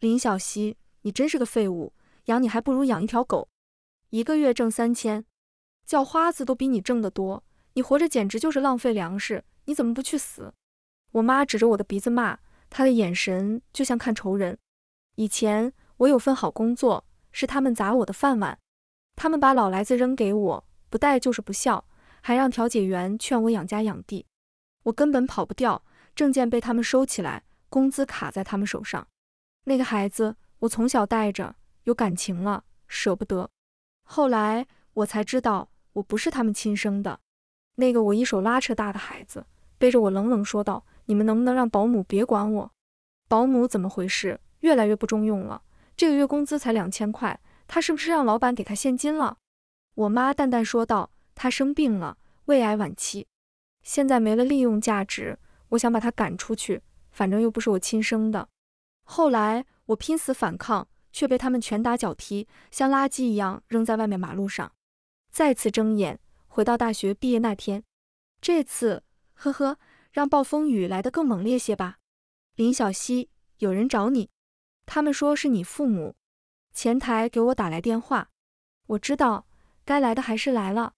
林小溪，你真是个废物，养你还不如养一条狗，一个月挣三千，叫花子都比你挣得多，你活着简直就是浪费粮食，你怎么不去死？我妈指着我的鼻子骂，她的眼神就像看仇人。以前我有份好工作，是他们砸我的饭碗，他们把老来子扔给我，不带就是不孝，还让调解员劝我养家养地，我根本跑不掉，证件被他们收起来，工资卡在他们手上。那个孩子我从小带着，有感情了，舍不得。后来我才知道，我不是他们亲生的。那个我一手拉扯大的孩子，背着我冷冷说道：“你们能不能让保姆别管我？保姆怎么回事？”越来越不中用了，这个月工资才两千块，他是不是让老板给他现金了？我妈淡淡说道：“他生病了，胃癌晚期，现在没了利用价值，我想把他赶出去，反正又不是我亲生的。”后来我拼死反抗，却被他们拳打脚踢，像垃圾一样扔在外面马路上。再次睁眼，回到大学毕业那天，这次，呵呵，让暴风雨来得更猛烈些吧。林小溪，有人找你。他们说是你父母，前台给我打来电话，我知道该来的还是来了。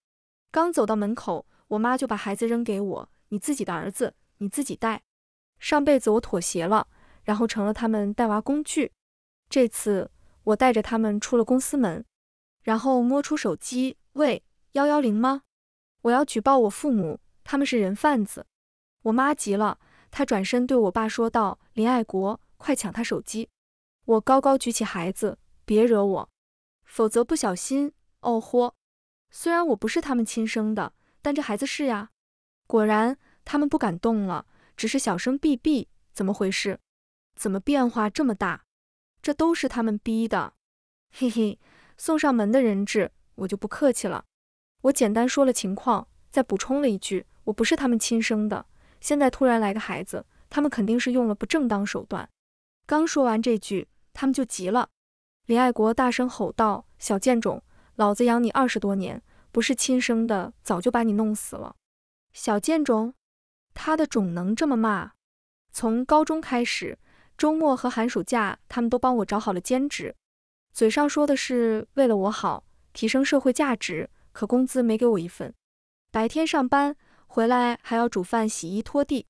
刚走到门口，我妈就把孩子扔给我，你自己的儿子，你自己带。上辈子我妥协了，然后成了他们带娃工具。这次我带着他们出了公司门，然后摸出手机，喂，幺幺零吗？我要举报我父母，他们是人贩子。我妈急了，她转身对我爸说道：“林爱国，快抢他手机！”我高高举起孩子，别惹我，否则不小心……哦豁！虽然我不是他们亲生的，但这孩子是呀。果然，他们不敢动了，只是小声哔哔。怎么回事？怎么变化这么大？这都是他们逼的。嘿嘿，送上门的人质，我就不客气了。我简单说了情况，再补充了一句：我不是他们亲生的。现在突然来个孩子，他们肯定是用了不正当手段。刚说完这句。他们就急了，李爱国大声吼道：“小贱种，老子养你二十多年，不是亲生的，早就把你弄死了。”小贱种，他的种能这么骂？从高中开始，周末和寒暑假，他们都帮我找好了兼职，嘴上说的是为了我好，提升社会价值，可工资没给我一分。白天上班回来还要煮饭、洗衣、拖地，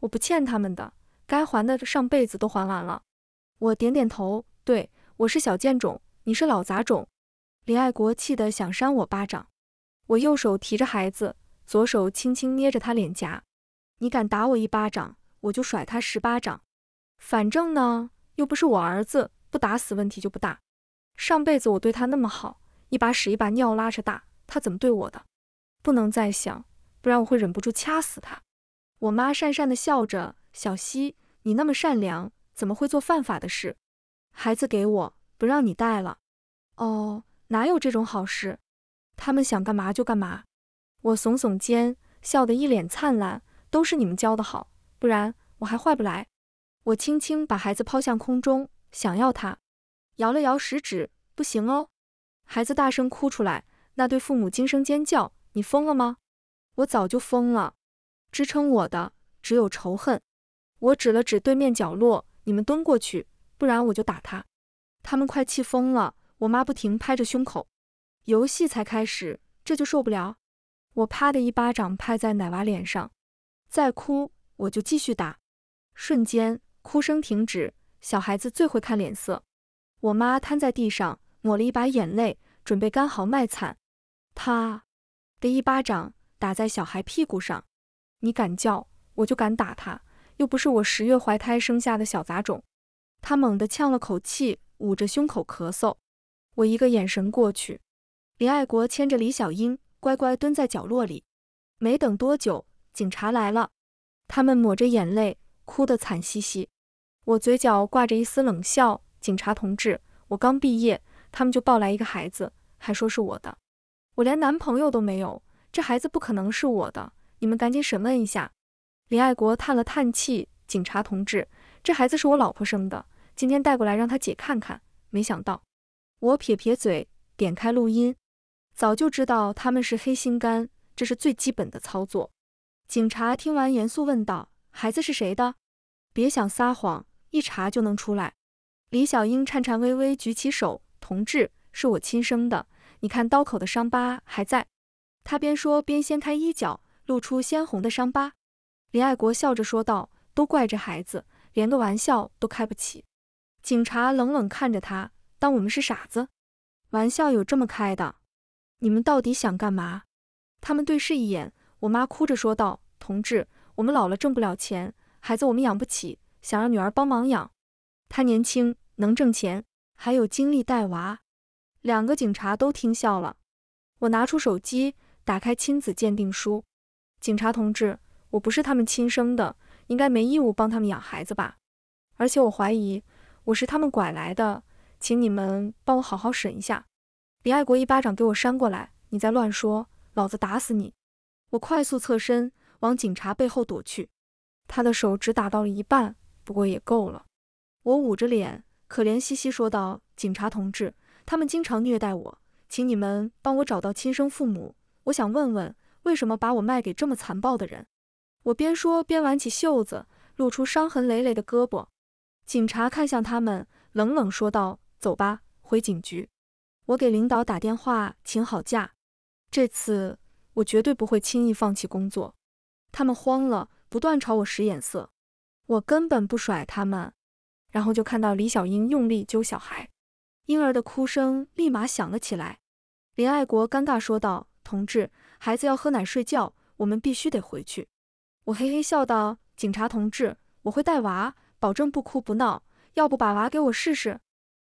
我不欠他们的，该还的上辈子都还完了。我点点头，对我是小贱种，你是老杂种。林爱国气得想扇我巴掌，我右手提着孩子，左手轻轻捏着他脸颊。你敢打我一巴掌，我就甩他十巴掌。反正呢，又不是我儿子，不打死问题就不大。上辈子我对他那么好，一把屎一把尿拉扯大，他怎么对我的？不能再想，不然我会忍不住掐死他。我妈讪讪地笑着，小溪，你那么善良。怎么会做犯法的事？孩子给我，不让你带了。哦，哪有这种好事？他们想干嘛就干嘛。我耸耸肩，笑得一脸灿烂。都是你们教的好，不然我还坏不来。我轻轻把孩子抛向空中，想要他，摇了摇食指，不行哦。孩子大声哭出来，那对父母惊声尖叫：“你疯了吗？”我早就疯了，支撑我的只有仇恨。我指了指对面角落。你们蹲过去，不然我就打他。他们快气疯了。我妈不停拍着胸口。游戏才开始，这就受不了？我啪的一巴掌拍在奶娃脸上，再哭我就继续打。瞬间哭声停止，小孩子最会看脸色。我妈瘫在地上，抹了一把眼泪，准备干嚎卖惨。啪的一巴掌打在小孩屁股上。你敢叫，我就敢打他。又不是我十月怀胎生下的小杂种，他猛地呛了口气，捂着胸口咳嗽。我一个眼神过去，林爱国牵着李小英乖乖蹲在角落里。没等多久，警察来了，他们抹着眼泪，哭得惨兮兮。我嘴角挂着一丝冷笑：“警察同志，我刚毕业，他们就抱来一个孩子，还说是我的。我连男朋友都没有，这孩子不可能是我的。你们赶紧审问一下。”林爱国叹了叹气：“警察同志，这孩子是我老婆生的，今天带过来让他姐看看。没想到，我撇撇嘴，点开录音。早就知道他们是黑心肝，这是最基本的操作。”警察听完，严肃问道：“孩子是谁的？别想撒谎，一查就能出来。”李小英颤颤巍巍举起手：“同志，是我亲生的，你看刀口的伤疤还在。”她边说边掀开衣角，露出鲜红的伤疤。林爱国笑着说道：“都怪这孩子，连个玩笑都开不起。”警察冷冷看着他，当我们是傻子？玩笑有这么开的？你们到底想干嘛？他们对视一眼，我妈哭着说道：“同志，我们老了挣不了钱，孩子我们养不起，想让女儿帮忙养。她年轻，能挣钱，还有精力带娃。”两个警察都听笑了。我拿出手机，打开亲子鉴定书。警察同志。我不是他们亲生的，应该没义务帮他们养孩子吧？而且我怀疑我是他们拐来的，请你们帮我好好审一下。李爱国一巴掌给我扇过来，你再乱说，老子打死你！我快速侧身往警察背后躲去，他的手只打到了一半，不过也够了。我捂着脸，可怜兮兮说道：“警察同志，他们经常虐待我，请你们帮我找到亲生父母。我想问问，为什么把我卖给这么残暴的人？”我边说边挽起袖子，露出伤痕累累的胳膊。警察看向他们，冷冷说道：“走吧，回警局。我给领导打电话，请好假。这次我绝对不会轻易放弃工作。”他们慌了，不断朝我使眼色。我根本不甩他们。然后就看到李小英用力揪小孩，婴儿的哭声立马响了起来。林爱国尴尬说道：“同志，孩子要喝奶睡觉，我们必须得回去。”我嘿嘿笑道：“警察同志，我会带娃，保证不哭不闹。要不把娃给我试试？”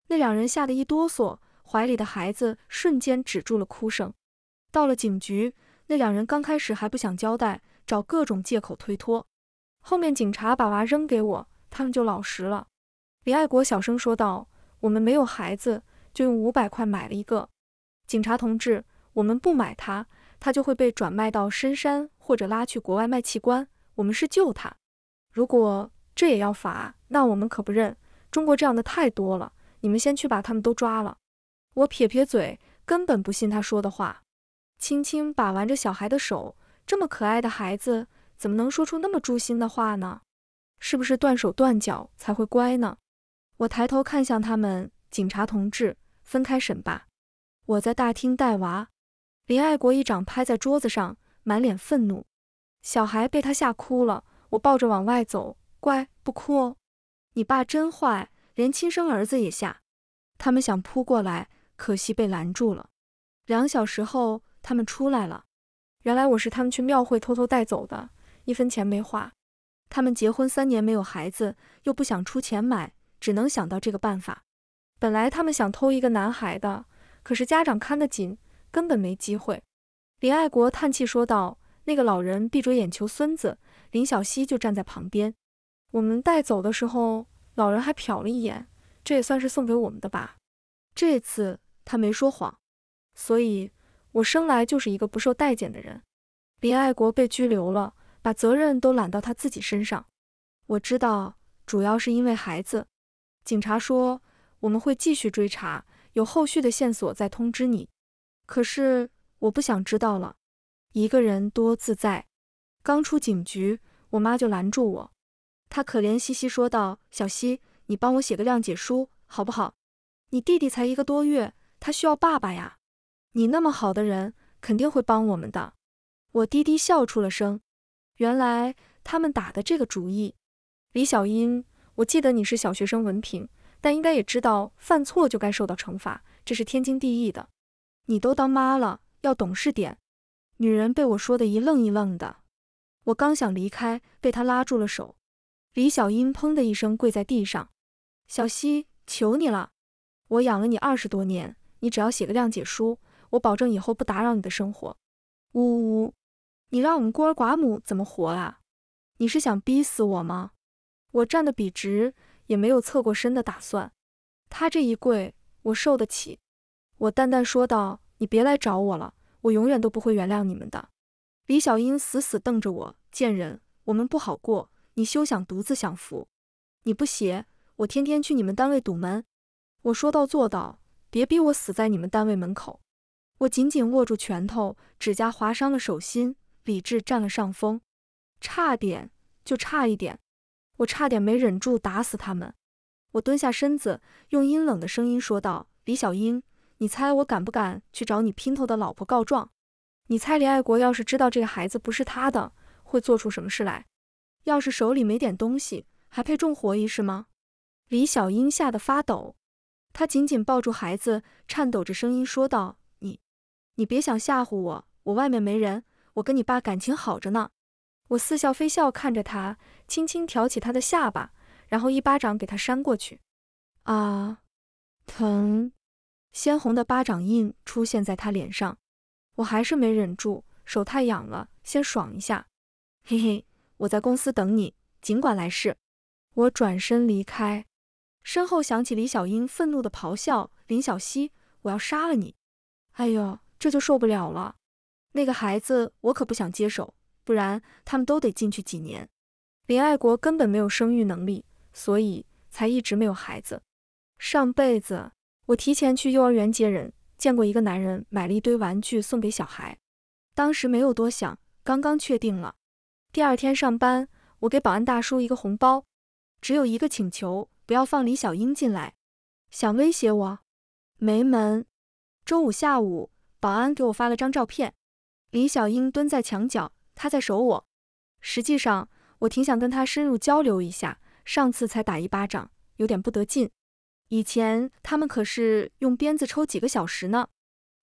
那两人吓得一哆嗦，怀里的孩子瞬间止住了哭声。到了警局，那两人刚开始还不想交代，找各种借口推脱。后面警察把娃扔给我，他们就老实了。李爱国小声说道：“我们没有孩子，就用五百块买了一个。警察同志，我们不买他。”他就会被转卖到深山，或者拉去国外卖器官。我们是救他，如果这也要罚，那我们可不认。中国这样的太多了，你们先去把他们都抓了。我撇撇嘴，根本不信他说的话，轻轻把玩着小孩的手。这么可爱的孩子，怎么能说出那么诛心的话呢？是不是断手断脚才会乖呢？我抬头看向他们，警察同志，分开审吧。我在大厅带娃。林爱国一掌拍在桌子上，满脸愤怒。小孩被他吓哭了，我抱着往外走。乖，不哭哦。你爸真坏，连亲生儿子也吓。他们想扑过来，可惜被拦住了。两小时后，他们出来了。原来我是他们去庙会偷偷带走的，一分钱没花。他们结婚三年没有孩子，又不想出钱买，只能想到这个办法。本来他们想偷一个男孩的，可是家长看得紧。根本没机会，林爱国叹气说道：“那个老人闭着眼求孙子，林小溪就站在旁边。我们带走的时候，老人还瞟了一眼，这也算是送给我们的吧。这次他没说谎，所以我生来就是一个不受待见的人。林爱国被拘留了，把责任都揽到他自己身上。我知道，主要是因为孩子。警察说我们会继续追查，有后续的线索再通知你。”可是我不想知道了，一个人多自在。刚出警局，我妈就拦住我，她可怜兮兮说道：“小西，你帮我写个谅解书好不好？你弟弟才一个多月，他需要爸爸呀。你那么好的人，肯定会帮我们的。”我低低笑出了声。原来他们打的这个主意。李小英，我记得你是小学生文凭，但应该也知道犯错就该受到惩罚，这是天经地义的。你都当妈了，要懂事点。女人被我说的一愣一愣的，我刚想离开，被她拉住了手。李小英砰的一声跪在地上：“小西，求你了，我养了你二十多年，你只要写个谅解书，我保证以后不打扰你的生活。”呜呜！你让我们孤儿寡母怎么活啊？你是想逼死我吗？我站得笔直，也没有侧过身的打算。他这一跪，我受得起。我淡淡说道：“你别来找我了，我永远都不会原谅你们的。”李小英死死瞪着我：“贱人，我们不好过，你休想独自享福。你不写，我天天去你们单位堵门。我说到做到，别逼我死在你们单位门口。”我紧紧握住拳头，指甲划伤了手心，理智占了上风。差点，就差一点，我差点没忍住打死他们。我蹲下身子，用阴冷的声音说道：“李小英，你猜我敢不敢去找你姘头的老婆告状？你猜李爱国要是知道这个孩子不是他的，会做出什么事来？要是手里没点东西，还配重活一世吗？”李小英吓得发抖，她紧紧抱住孩子，颤抖着声音说道：“你，你别想吓唬我，我外面没人，我跟你爸感情好着呢。”我似笑非笑看着他，轻轻挑起他的下巴，然后一巴掌给他扇过去。啊，疼！鲜红的巴掌印出现在他脸上，我还是没忍住，手太痒了，先爽一下。嘿嘿，我在公司等你，尽管来事。我转身离开，身后响起李小英愤怒的咆哮：“林小溪，我要杀了你！”哎呦，这就受不了了。那个孩子，我可不想接手。不然他们都得进去几年。林爱国根本没有生育能力，所以才一直没有孩子。上辈子我提前去幼儿园接人，见过一个男人买了一堆玩具送给小孩，当时没有多想，刚刚确定了。第二天上班，我给保安大叔一个红包，只有一个请求，不要放李小英进来。想威胁我？没门！周五下午，保安给我发了张照片，李小英蹲在墙角。他在守我，实际上我挺想跟他深入交流一下。上次才打一巴掌，有点不得劲。以前他们可是用鞭子抽几个小时呢。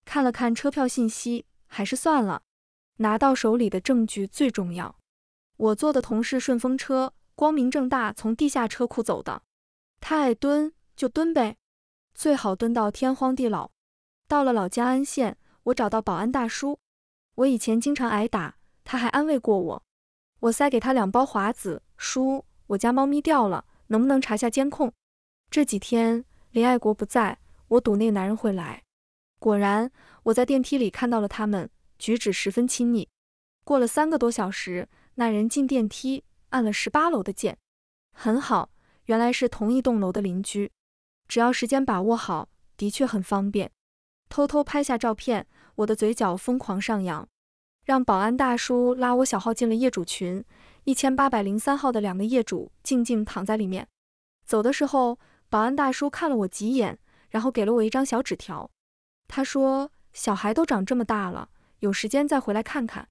看了看车票信息，还是算了，拿到手里的证据最重要。我坐的同事顺风车，光明正大从地下车库走的。他爱蹲就蹲呗，最好蹲到天荒地老。到了老家安县，我找到保安大叔。我以前经常挨打。他还安慰过我，我塞给他两包华子，叔，我家猫咪掉了，能不能查下监控？这几天林爱国不在，我赌那个男人会来。果然，我在电梯里看到了他们，举止十分亲昵。过了三个多小时，那人进电梯，按了十八楼的键，很好，原来是同一栋楼的邻居。只要时间把握好，的确很方便。偷偷拍下照片，我的嘴角疯狂上扬。让保安大叔拉我小号进了业主群，一千八百零三号的两个业主静静躺在里面。走的时候，保安大叔看了我几眼，然后给了我一张小纸条。他说：“小孩都长这么大了，有时间再回来看看。”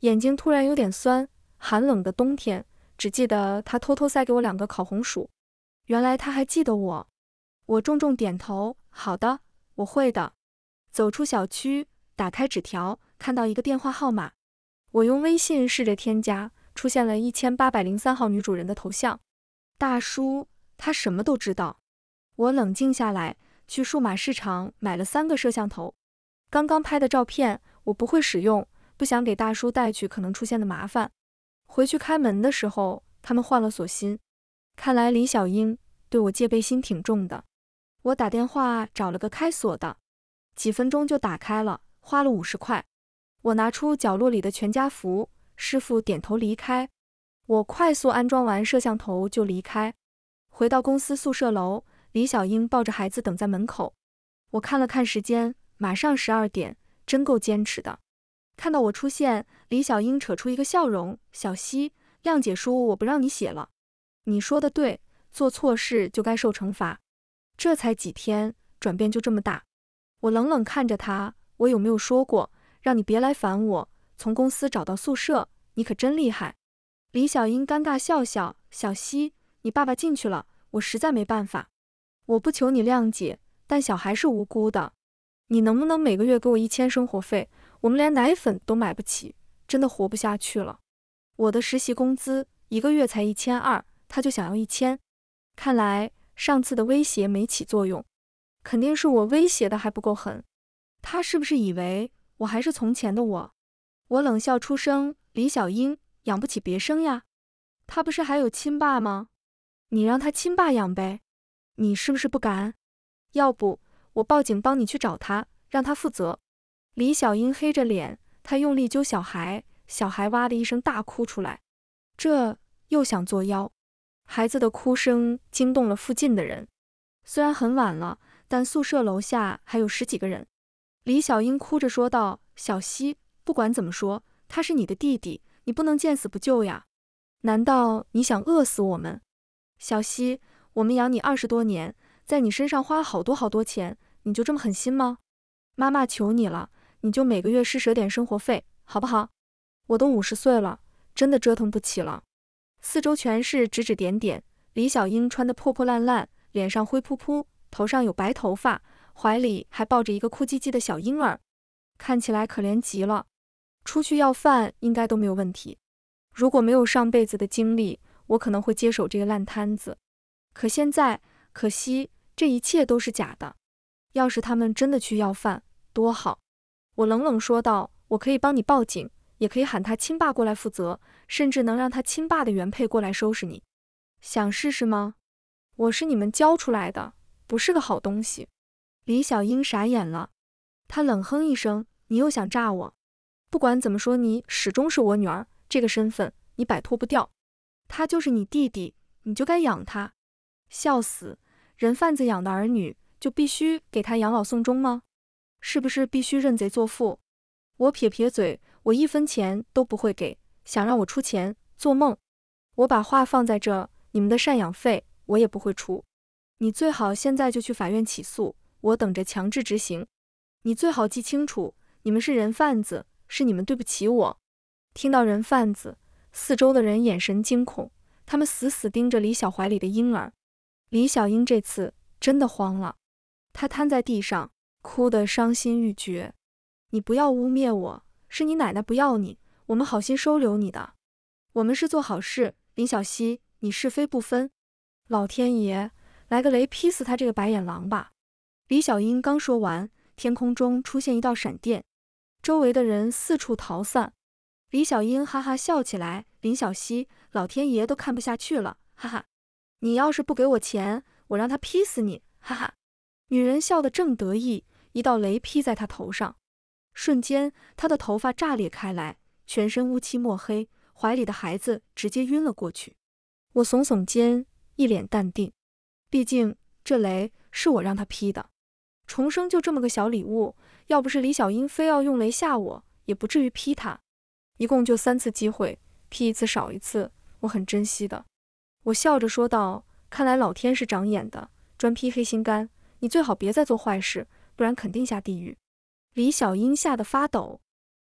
眼睛突然有点酸。寒冷的冬天，只记得他偷偷塞给我两个烤红薯。原来他还记得我。我重重点头：“好的，我会的。”走出小区，打开纸条。看到一个电话号码，我用微信试着添加，出现了一千八百零三号女主人的头像。大叔，他什么都知道。我冷静下来，去数码市场买了三个摄像头。刚刚拍的照片我不会使用，不想给大叔带去可能出现的麻烦。回去开门的时候，他们换了锁芯。看来李小英对我戒备心挺重的。我打电话找了个开锁的，几分钟就打开了，花了五十块。我拿出角落里的全家福，师傅点头离开。我快速安装完摄像头就离开，回到公司宿舍楼。李小英抱着孩子等在门口。我看了看时间，马上十二点，真够坚持的。看到我出现，李小英扯出一个笑容：“小溪，谅解书我不让你写了。你说的对，做错事就该受惩罚。这才几天，转变就这么大。”我冷冷看着他，我有没有说过？让你别来烦我，从公司找到宿舍，你可真厉害。李小英尴尬笑笑，小溪，你爸爸进去了，我实在没办法。我不求你谅解，但小孩是无辜的，你能不能每个月给我一千生活费？我们连奶粉都买不起，真的活不下去了。我的实习工资一个月才一千二，他就想要一千，看来上次的威胁没起作用，肯定是我威胁的还不够狠。他是不是以为？我还是从前的我，我冷笑出声：“李小英养不起别生呀，他不是还有亲爸吗？你让他亲爸养呗，你是不是不敢？要不我报警帮你去找他，让他负责。”李小英黑着脸，她用力揪小孩，小孩哇的一声大哭出来，这又想作妖。孩子的哭声惊动了附近的人，虽然很晚了，但宿舍楼下还有十几个人。李小英哭着说道：“小溪，不管怎么说，他是你的弟弟，你不能见死不救呀！难道你想饿死我们？”小溪，我们养你二十多年，在你身上花好多好多钱，你就这么狠心吗？妈妈求你了，你就每个月施舍点生活费，好不好？我都五十岁了，真的折腾不起了。四周全是指指点点。李小英穿得破破烂烂，脸上灰扑扑，头上有白头发，怀里还抱着一个哭唧唧的小婴儿，看起来可怜极了。出去要饭应该都没有问题。如果没有上辈子的经历，我可能会接手这个烂摊子。可现在，可惜这一切都是假的。要是他们真的去要饭，多好！我冷冷说道：“我可以帮你报警，也可以喊他亲爸过来负责，甚至能让他亲爸的原配过来收拾你。想试试吗？我是你们教出来的，不是个好东西。”李小英傻眼了，她冷哼一声：“你又想炸我？不管怎么说，你始终是我女儿，这个身份你摆脱不掉。他就是你弟弟，你就该养他。笑死！人贩子养的儿女。”就必须给他养老送终吗？是不是必须认贼作父？我撇撇嘴，我一分钱都不会给。想让我出钱，做梦！我把话放在这，你们的赡养费我也不会出。你最好现在就去法院起诉，我等着强制执行。你最好记清楚，你们是人贩子，是你们对不起我。听到人贩子，四周的人眼神惊恐，他们死死盯着李小怀里的婴儿。李小英这次真的慌了。她瘫在地上，哭得伤心欲绝。你不要污蔑我，是你奶奶不要你，我们好心收留你的。我们是做好事。林小溪，你是非不分，老天爷来个雷劈死他这个白眼狼吧！李小英刚说完，天空中出现一道闪电，周围的人四处逃散。李小英哈哈笑起来。林小溪，老天爷都看不下去了，哈哈！你要是不给我钱，我让他劈死你，哈哈！女人笑得正得意，一道雷劈在她头上，瞬间她的头发炸裂开来，全身乌漆墨黑，怀里的孩子直接晕了过去。我耸耸肩，一脸淡定，毕竟这雷是我让他劈的。重生就这么个小礼物，要不是李小英非要用雷吓我，也不至于劈他。一共就三次机会，劈一次少一次，我很珍惜的。我笑着说道：“看来老天是长眼的，专劈黑心肝。”你最好别再做坏事，不然肯定下地狱。李小英吓得发抖，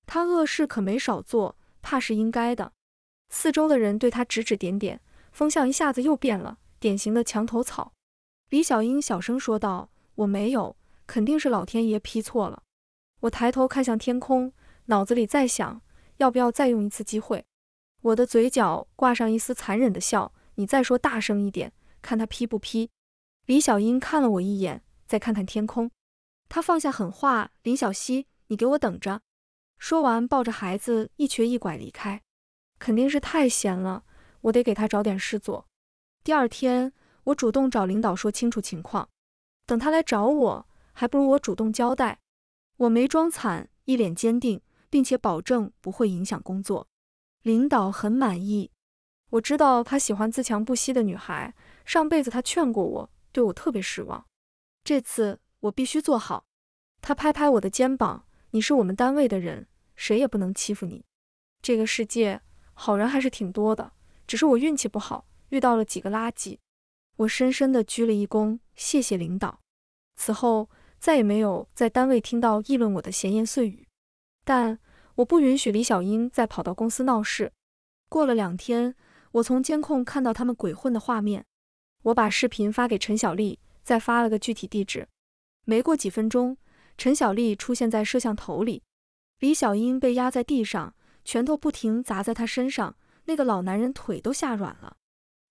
她恶事可没少做，怕是应该的。四周的人对她指指点点，风向一下子又变了，典型的墙头草。李小英小声说道：“我没有，肯定是老天爷劈错了。”我抬头看向天空，脑子里在想，要不要再用一次机会。我的嘴角挂上一丝残忍的笑，你再说大声一点，看他劈不劈。李小英看了我一眼，再看看天空，她放下狠话：“林小溪，你给我等着。”说完，抱着孩子一瘸一拐离开。肯定是太闲了，我得给他找点事做。第二天，我主动找领导说清楚情况。等他来找我，还不如我主动交代。我没装惨，一脸坚定，并且保证不会影响工作。领导很满意。我知道他喜欢自强不息的女孩，上辈子他劝过我。对我特别失望，这次我必须做好。他拍拍我的肩膀：“你是我们单位的人，谁也不能欺负你。这个世界好人还是挺多的，只是我运气不好，遇到了几个垃圾。”我深深地鞠了一躬，谢谢领导。此后再也没有在单位听到议论我的闲言碎语。但我不允许李小英再跑到公司闹事。过了两天，我从监控看到他们鬼混的画面。我把视频发给陈小丽，再发了个具体地址。没过几分钟，陈小丽出现在摄像头里。李小英被压在地上，拳头不停砸在她身上，那个老男人腿都吓软了。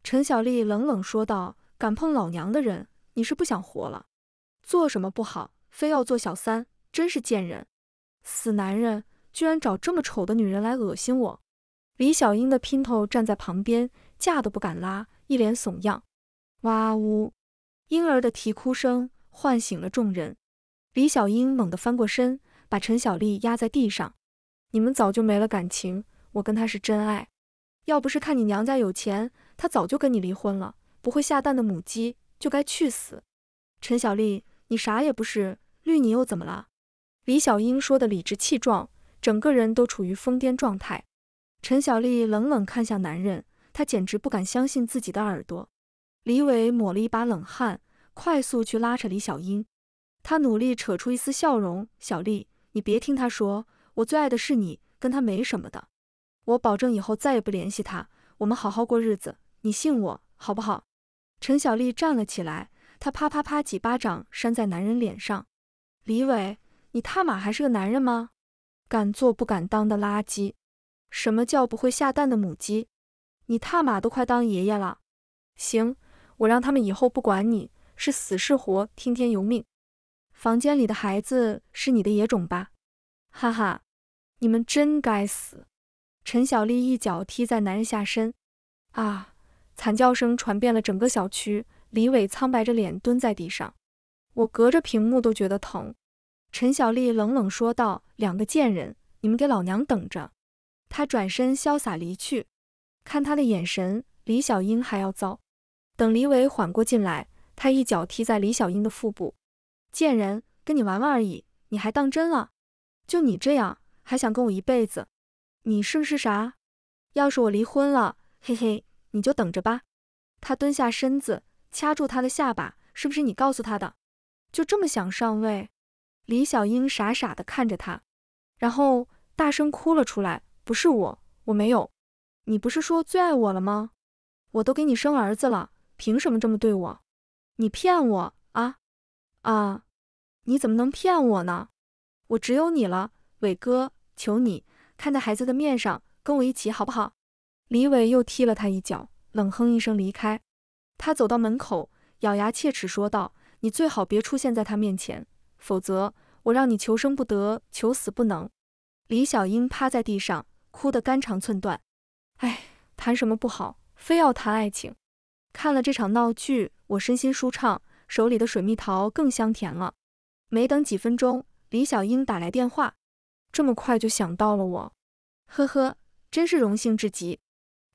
陈小丽冷冷说道：“敢碰老娘的人，你是不想活了？做什么不好，非要做小三，真是贱人！死男人，居然找这么丑的女人来恶心我！”李小英的姘头站在旁边，架都不敢拉，一脸怂样。哇呜！婴儿的啼哭声唤醒了众人。李小英猛地翻过身，把陈小丽压在地上。你们早就没了感情，我跟他是真爱。要不是看你娘家有钱，他早就跟你离婚了。不会下蛋的母鸡就该去死。陈小丽，你啥也不是，绿你又怎么了？李小英说的理直气壮，整个人都处于疯癫状态。陈小丽冷冷看向男人，她简直不敢相信自己的耳朵。李伟抹了一把冷汗，快速去拉扯李小英。他努力扯出一丝笑容：“小丽，你别听他说，我最爱的是你，跟他没什么的。我保证以后再也不联系他，我们好好过日子，你信我，好不好？”陈小丽站了起来，他啪啪啪几巴掌扇在男人脸上：“李伟，你他妈还是个男人吗？敢做不敢当的垃圾！什么叫不会下蛋的母鸡？你他妈都快当爷爷了！行，我让他们以后不管你是死是活，听天由命。”房间里的孩子是你的野种吧？哈哈，你们真该死！陈小丽一脚踢在男人下身，啊！惨叫声传遍了整个小区。李伟苍白着脸蹲在地上，我隔着屏幕都觉得疼。陈小丽冷冷说道：“两个贱人，你们给老娘等着！”她转身潇洒离去。看她的眼神，李小英还要糟。等李伟缓过劲来，他一脚踢在李小英的腹部。贱人，跟你玩玩而已，你还当真了？就你这样，还想跟我一辈子？你是不是啥？要是我离婚了，嘿嘿，你就等着吧。他蹲下身子，掐住他的下巴，是不是你告诉他的？就这么想上位？李小英傻傻的看着他，然后大声哭了出来。不是我，我没有。你不是说最爱我了吗？我都给你生儿子了，凭什么这么对我？你骗我啊！啊！你怎么能骗我呢？我只有你了，伟哥，求你看在孩子的面上，跟我一起好不好？李伟又踢了他一脚，冷哼一声离开。他走到门口，咬牙切齿说道：“你最好别出现在他面前，否则我让你求生不得，求死不能。”李小英趴在地上，哭得肝肠寸断。哎，谈什么不好，非要谈爱情。看了这场闹剧，我身心舒畅。手里的水蜜桃更香甜了。没等几分钟，李小英打来电话，这么快就想到了我，呵呵，真是荣幸至极。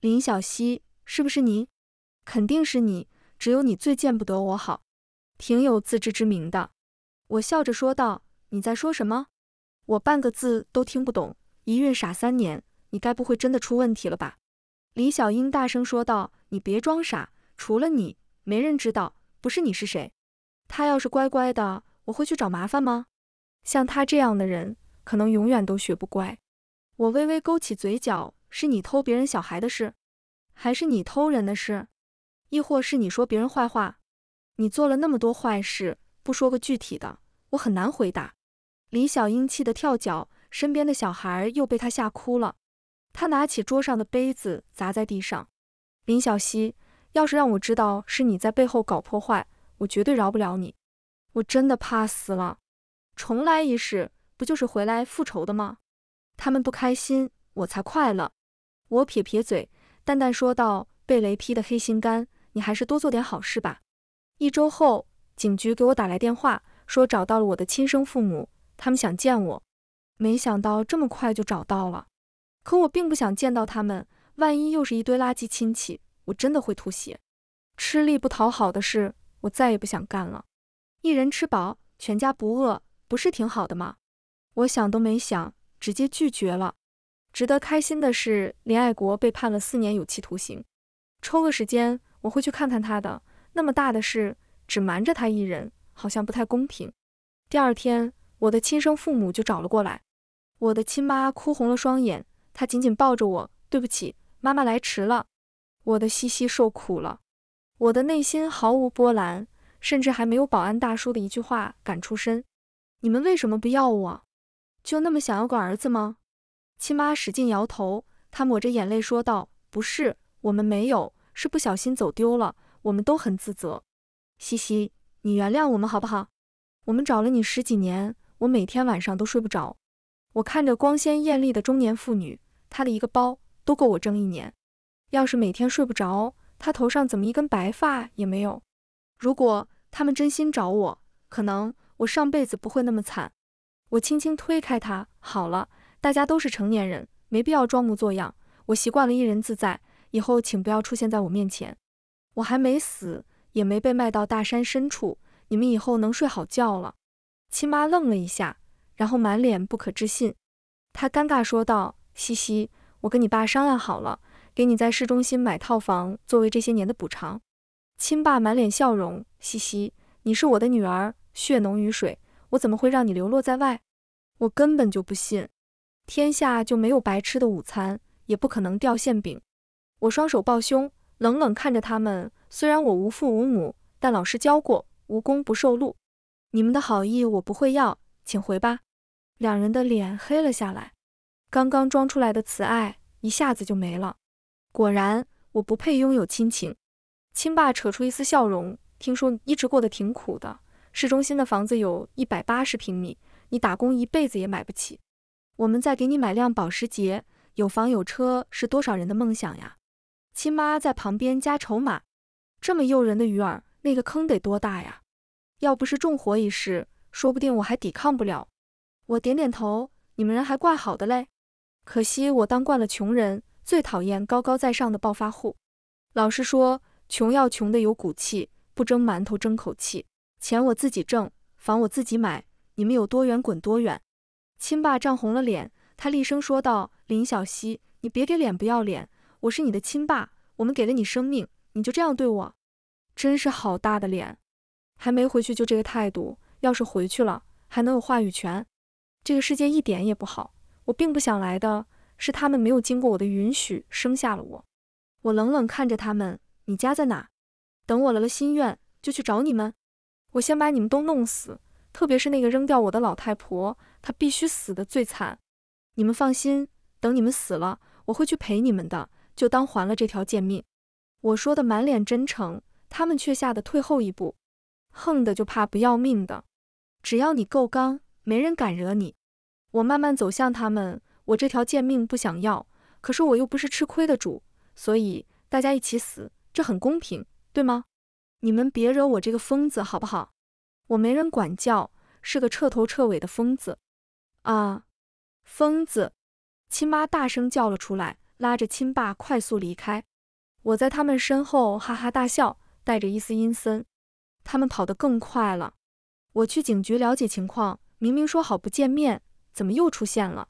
林小溪，是不是你？肯定是你，只有你最见不得我好，挺有自知之明的。我笑着说道：“你在说什么？我半个字都听不懂。一孕傻三年，你该不会真的出问题了吧？”李小英大声说道：“你别装傻，除了你，没人知道。”不是你是谁？他要是乖乖的，我会去找麻烦吗？像他这样的人，可能永远都学不乖。我微微勾起嘴角，是你偷别人小孩的事，还是你偷人的事？亦或是你说别人坏话？你做了那么多坏事，不说个具体的，我很难回答。李小英气得跳脚，身边的小孩又被她吓哭了。她拿起桌上的杯子砸在地上。林小溪。要是让我知道是你在背后搞破坏，我绝对饶不了你。我真的怕死了。重来一世，不就是回来复仇的吗？他们不开心，我才快乐。我撇撇嘴，淡淡说道：“被雷劈的黑心肝，你还是多做点好事吧。”一周后，警局给我打来电话，说找到了我的亲生父母，他们想见我。没想到这么快就找到了，可我并不想见到他们，万一又是一堆垃圾亲戚。我真的会吐血，吃力不讨好的事，我再也不想干了。一人吃饱，全家不饿，不是挺好的吗？我想都没想，直接拒绝了。值得开心的是，林爱国被判了四年有期徒刑。抽个时间，我会去看看他的。那么大的事，只瞒着他一人，好像不太公平。第二天，我的亲生父母就找了过来。我的亲妈哭红了双眼，她紧紧抱着我，对不起，妈妈来迟了。我的西西受苦了，我的内心毫无波澜，甚至还没有保安大叔的一句话敢出声。你们为什么不要我？就那么想要个儿子吗？亲妈使劲摇头，她抹着眼泪说道：“不是，我们没有，是不小心走丢了，我们都很自责。西西，你原谅我们好不好？我们找了你十几年，我每天晚上都睡不着。我看着光鲜艳丽的中年妇女，她的一个包都够我挣一年。”要是每天睡不着，她头上怎么一根白发也没有？如果他们真心找我，可能我上辈子不会那么惨。我轻轻推开她，好了，大家都是成年人，没必要装模作样。我习惯了一人自在，以后请不要出现在我面前。我还没死，也没被卖到大山深处，你们以后能睡好觉了。亲妈愣了一下，然后满脸不可置信。她尴尬说道：“西西，我跟你爸商量好了。”给你在市中心买套房作为这些年的补偿，亲爸满脸笑容，嘻嘻，你是我的女儿，血浓于水，我怎么会让你流落在外？我根本就不信，天下就没有白吃的午餐，也不可能掉馅饼。我双手抱胸，冷冷看着他们。虽然我无父无母，但老师教过，无功不受禄。你们的好意我不会要，请回吧。两人的脸黑了下来，刚刚装出来的慈爱一下子就没了。果然，我不配拥有亲情。亲爸扯出一丝笑容，听说一直过得挺苦的，市中心的房子有一百八十平米。你打工一辈子也买不起，我们再给你买辆保时捷，有房有车是多少人的梦想呀？亲妈在旁边加筹码，这么诱人的鱼饵，那个坑得多大呀？要不是重活一世，说不定我还抵抗不了。我点点头，你们人还怪好的嘞。可惜我当惯了穷人，最讨厌高高在上的暴发户。老实说，穷要穷的有骨气，不争馒头争口气。钱我自己挣，房我自己买。你们有多远滚多远！亲爸涨红了脸，他厉声说道：“林小溪，你别给脸不要脸！我是你的亲爸，我们给了你生命，你就这样对我，真是好大的脸！还没回去就这个态度，要是回去了还能有话语权？这个世界一点也不好，我并不想来的，是他们没有经过我的允许生下了我。”我冷冷看着他们：“你家在哪？等我了了心愿就去找你们，我先把你们都弄死。”特别是那个扔掉我的老太婆，她必须死的最惨。你们放心，等你们死了，我会去陪你们的，就当还了这条贱命。我说的满脸真诚，他们却吓得退后一步，横的就怕不要命的。只要你够刚，没人敢惹你。我慢慢走向他们，我这条贱命不想要，可是我又不是吃亏的主，所以大家一起死，这很公平，对吗？你们别惹我这个疯子，好不好？我没人管教，是个彻头彻尾的疯子啊！疯子！亲妈大声叫了出来，拉着亲爸快速离开。我在他们身后哈哈大笑，带着一丝阴森。他们跑得更快了。我去警局了解情况，明明说好不见面，怎么又出现了？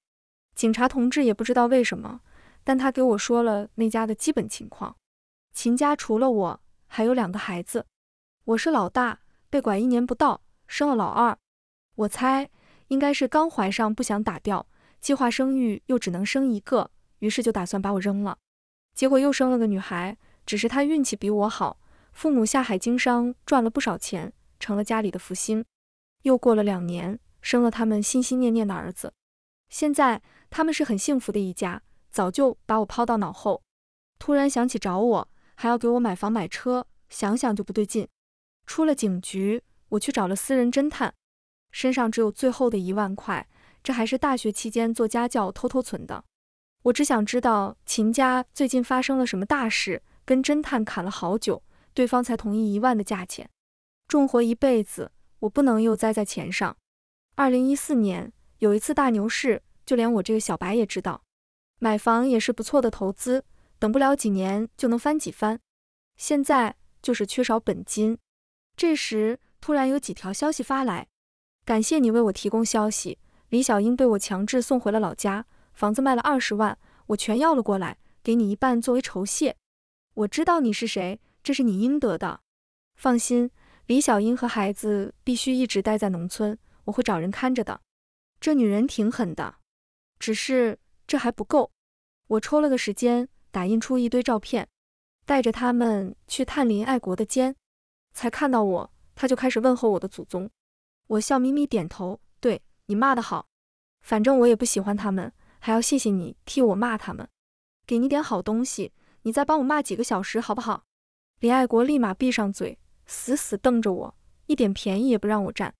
警察同志也不知道为什么，但他给我说了那家的基本情况。秦家除了我，还有两个孩子，我是老大。被拐一年不到，生了老二，我猜应该是刚怀上不想打掉，计划生育又只能生一个，于是就打算把我扔了。结果又生了个女孩，只是她运气比我好，父母下海经商赚了不少钱，成了家里的福星。又过了两年，生了他们心心念念的儿子。现在他们是很幸福的一家，早就把我抛到脑后。突然想起找我，还要给我买房买车，想想就不对劲。出了警局，我去找了私人侦探，身上只有最后的一万块，这还是大学期间做家教偷偷存的。我只想知道秦家最近发生了什么大事，跟侦探砍了好久，对方才同意一万的价钱。重活一辈子，我不能又栽在钱上。二零一四年有一次大牛市，就连我这个小白也知道，买房也是不错的投资，等不了几年就能翻几番。现在就是缺少本金。这时，突然有几条消息发来，感谢你为我提供消息。李小英被我强制送回了老家，房子卖了二十万，我全要了过来，给你一半作为酬谢。我知道你是谁，这是你应得的。放心，李小英和孩子必须一直待在农村，我会找人看着的。这女人挺狠的，只是这还不够。我抽了个时间，打印出一堆照片，带着他们去探林爱国的监。才看到我，他就开始问候我的祖宗。我笑眯眯点头，对你骂得好，反正我也不喜欢他们，还要谢谢你替我骂他们，给你点好东西，你再帮我骂几个小时好不好？李爱国立马闭上嘴，死死瞪着我，一点便宜也不让我占。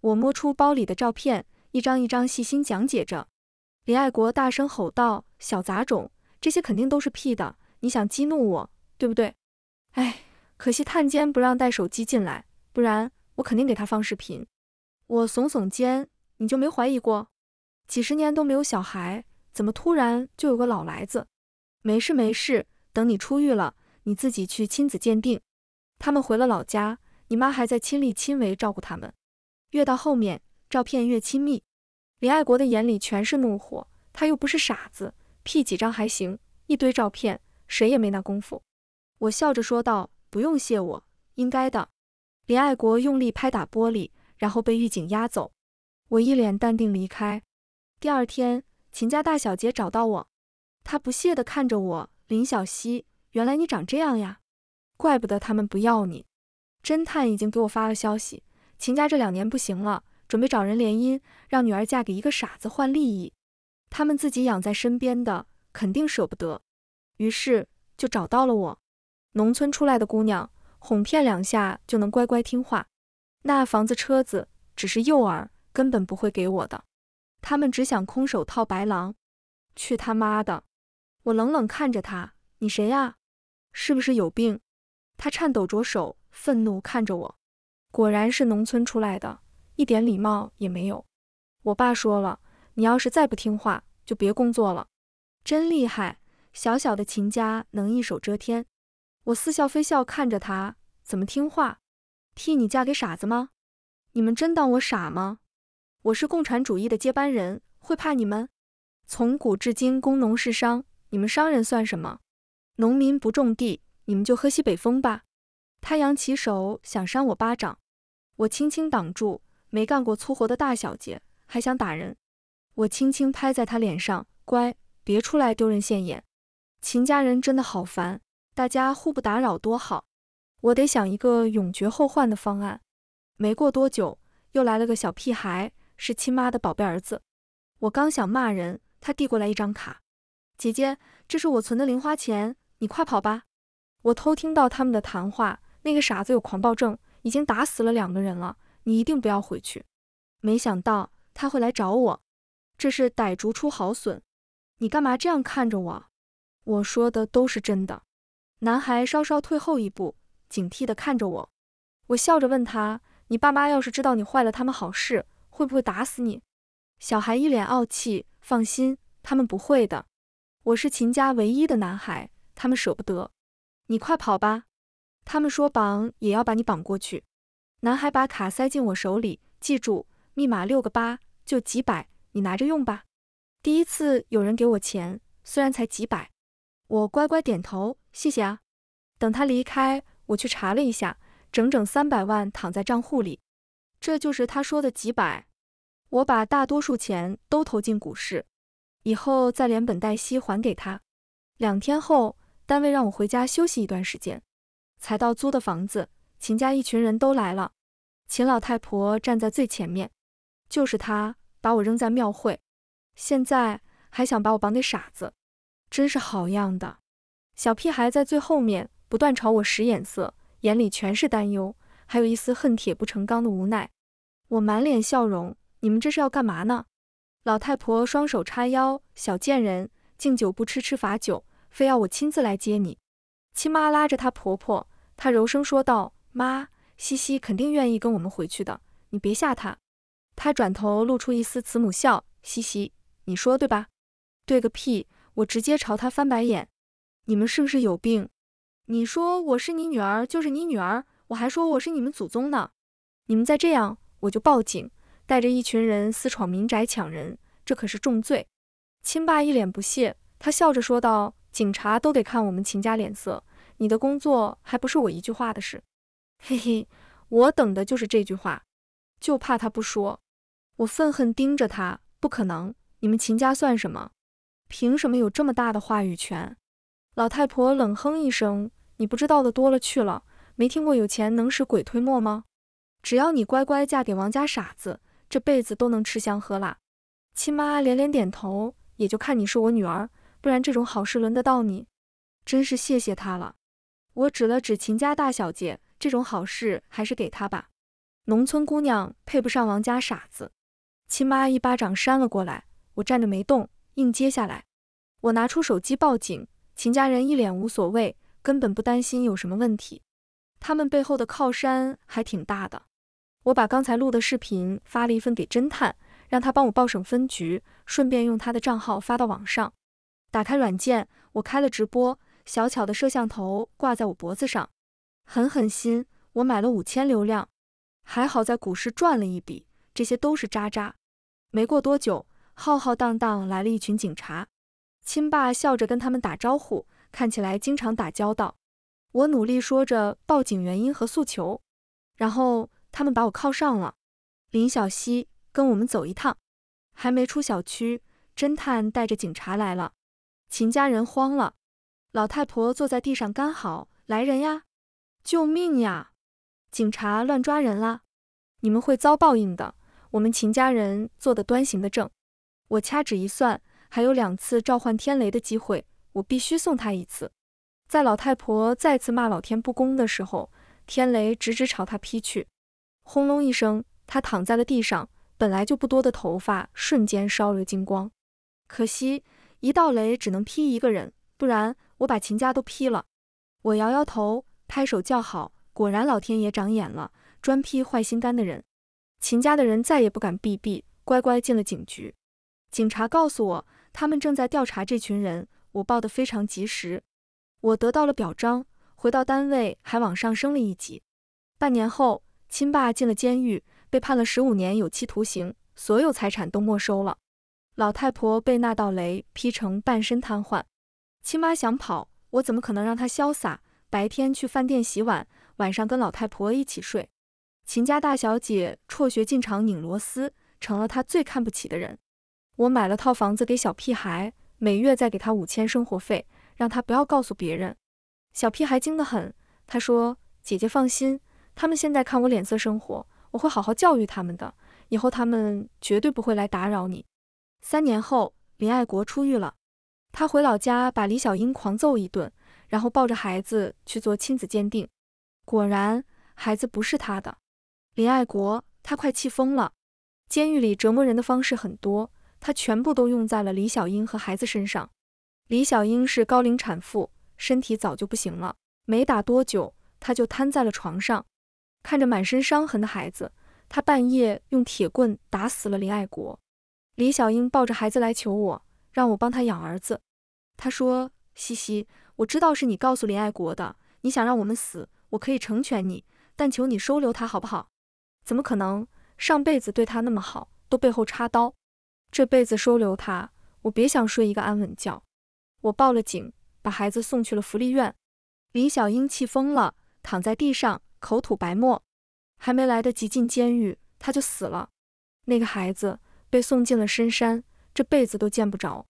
我摸出包里的照片，一张一张细心讲解着。李爱国大声吼道：“小杂种，这些肯定都是屁的，你想激怒我，对不对？”哎。可惜探监不让带手机进来，不然我肯定给他放视频。我耸耸肩，你就没怀疑过？几十年都没有小孩，怎么突然就有个老来子？没事没事，等你出狱了，你自己去亲子鉴定。他们回了老家，你妈还在亲力亲为照顾他们。越到后面，照片越亲密。李爱国的眼里全是怒火，他又不是傻子，P 几张还行，一堆照片，谁也没那功夫。我笑着说道。不用谢我，应该的。林爱国用力拍打玻璃，然后被狱警押走。我一脸淡定离开。第二天，秦家大小姐找到我，她不屑地看着我：“林小溪，原来你长这样呀，怪不得他们不要你。”侦探已经给我发了消息，秦家这两年不行了，准备找人联姻，让女儿嫁给一个傻子换利益。他们自己养在身边的，肯定舍不得，于是就找到了我。农村出来的姑娘，哄骗两下就能乖乖听话，那房子车子只是诱饵，根本不会给我的。他们只想空手套白狼。去他妈的！我冷冷看着他，你谁呀？是不是有病？他颤抖着手。愤怒看着我，果然是农村出来的，一点礼貌也没有。我爸说了，你要是再不听话，就别工作了。真厉害，小小的秦家能一手遮天。我似笑非笑看着他，怎么听话？替你嫁给傻子吗？你们真当我傻吗？我是共产主义的接班人，会怕你们？从古至今，工农是商，你们商人算什么？农民不种地，你们就喝西北风吧。他扬起手想扇我巴掌，我轻轻挡住。没干过粗活的大小姐还想打人，我轻轻拍在他脸上，乖，别出来丢人现眼。秦家人真的好烦，大家互不打扰多好。我得想一个永绝后患的方案。没过多久，又来了个小屁孩，是亲妈的宝贝儿子。我刚想骂人，他递过来一张卡，姐姐，这是我存的零花钱，你快跑吧。我偷听到他们的谈话。那个傻子有狂暴症，已经打死了两个人了。你一定不要回去。没想到他会来找我，这是歹竹出好笋。你干嘛这样看着我？我说的都是真的。男孩稍稍退后一步，警惕地看着我。我笑着问他：“你爸妈要是知道你坏了他们好事，会不会打死你？”小孩一脸傲气：“放心，他们不会的。我是秦家唯一的男孩，他们舍不得。你快跑吧。”他们说绑也要把你绑过去。男孩把卡塞进我手里，记住密码六个八，就几百，你拿着用吧。第一次有人给我钱，虽然才几百，我乖乖点头，谢谢啊。等他离开，我去查了一下，整整三百万躺在账户里，这就是他说的几百。我把大多数钱都投进股市，以后再连本带息还给他。两天后，单位让我回家休息一段时间。才到租的房子，秦家一群人都来了。秦老太婆站在最前面，就是她把我扔在庙会，现在还想把我绑给傻子，真是好样的。小屁孩在最后面不断朝我使眼色，眼里全是担忧，还有一丝恨铁不成钢的无奈。我满脸笑容，你们这是要干嘛呢？老太婆双手叉腰，小贱人，敬酒不吃吃罚酒，非要我亲自来接你。亲妈拉着她婆婆，她柔声说道：“妈，西西肯定愿意跟我们回去的，你别吓她。”她转头露出一丝慈母笑：“西西，你说对吧？对个屁！”我直接朝她翻白眼：“你们是不是有病？你说我是你女儿就是你女儿，我还说我是你们祖宗呢。你们再这样，我就报警，带着一群人私闯民宅抢人，这可是重罪。”亲爸一脸不屑，他笑着说道：“警察都得看我们秦家脸色。”你的工作还不是我一句话的事，嘿嘿，我等的就是这句话，就怕他不说。我愤恨盯着他，不可能，你们秦家算什么？凭什么有这么大的话语权？老太婆冷哼一声，你不知道的多了去了，没听过有钱能使鬼推磨吗？只要你乖乖嫁给王家傻子，这辈子都能吃香喝辣。亲妈连连点头，也就看你是我女儿，不然这种好事轮得到你？真是谢谢她了。我指了指秦家大小姐，这种好事还是给她吧。农村姑娘配不上王家傻子。亲妈一巴掌扇了过来，我站着没动，硬接下来。我拿出手机报警，秦家人一脸无所谓，根本不担心有什么问题。他们背后的靠山还挺大的。我把刚才录的视频发了一份给侦探，让他帮我报省分局，顺便用他的账号发到网上。打开软件，我开了直播。小巧的摄像头挂在我脖子上，狠狠心，我买了五千流量，还好在股市赚了一笔，这些都是渣渣。没过多久，浩浩荡荡来了一群警察，亲爸笑着跟他们打招呼，看起来经常打交道。我努力说着报警原因和诉求，然后他们把我铐上了。林小溪，跟我们走一趟。还没出小区，侦探带着警察来了。秦家人慌了，老太婆坐在地上干嚎：“来人呀！救命呀！警察乱抓人啦！你们会遭报应的。我们秦家人做的端行的正。”我掐指一算，还有两次召唤天雷的机会，我必须送他一次。在老太婆再次骂老天不公的时候，天雷直直朝她劈去。轰隆一声，他躺在了地上，本来就不多的头发瞬间烧了精光。可惜一道雷只能劈一个人，不然我把秦家都劈了。我摇摇头，拍手叫好，果然老天爷长眼了，专劈坏心肝的人。秦家的人再也不敢避避，乖乖进了警局。警察告诉我，他们正在调查这群人。我报得非常及时。我得到了表彰，回到单位还往上升了一级。半年后，亲爸进了监狱，被判了十五年有期徒刑，所有财产都没收了。老太婆被那道雷劈成半身瘫痪。亲妈想跑，我怎么可能让她潇洒？白天去饭店洗碗，晚上跟老太婆一起睡。秦家大小姐辍学进厂拧螺丝，成了她最看不起的人。我买了套房子给小屁孩，每月再给他五千生活费。让他不要告诉别人。小屁孩精得很，他说：“姐姐放心，他们现在看我脸色生活，我会好好教育他们的，以后他们绝对不会来打扰你。”三年后，林爱国出狱了，他回老家把李小英狂揍一顿，然后抱着孩子去做亲子鉴定，果然孩子不是他的。林爱国他快气疯了，监狱里折磨人的方式很多，他全部都用在了李小英和孩子身上。李小英是高龄产妇，身体早就不行了。没打多久，她就瘫在了床上。看着满身伤痕的孩子，她半夜用铁棍打死了林爱国。李小英抱着孩子来求我，让我帮她养儿子。她说：“西西，我知道是你告诉林爱国的，你想让我们死，我可以成全你，但求你收留他好不好？怎么可能？上辈子对他那么好，都背后插刀，这辈子收留他，我别想睡一个安稳觉。”我报了警，把孩子送去了福利院。李小英气疯了，躺在地上口吐白沫，还没来得及进监狱，他就死了。那个孩子被送进了深山，这辈子都见不着。